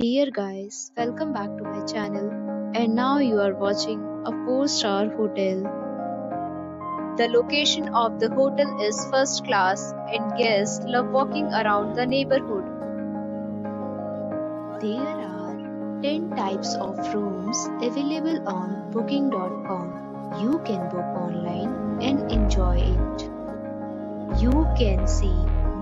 Dear guys, welcome back to my channel and now you are watching a 4-star hotel. The location of the hotel is first class and guests love walking around the neighborhood. There are 10 types of rooms available on booking.com. You can book online and enjoy it. You can see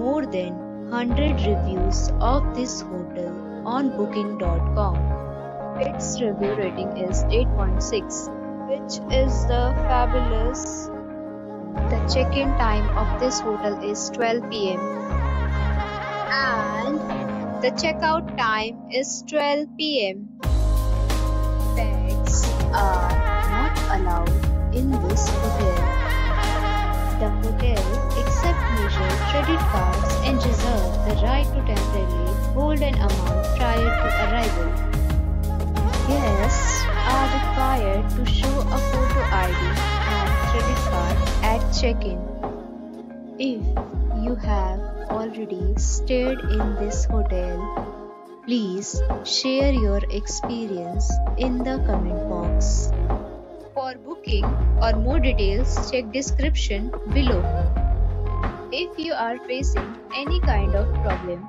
more than 100 reviews of this hotel on booking.com. Its review rating is 8.6, which is the fabulous. The check-in time of this hotel is 12 pm and the checkout time is 12 pm. Pets are not allowed in this hotel. The hotel accepts major credit cards and reserves the right to temporarily hold an amount prior to arrival. Guests are required to show a photo ID and credit card at check-in. If you have already stayed in this hotel, please share your experience in the comment box. For booking or more details, check description below. If you are facing any kind of problem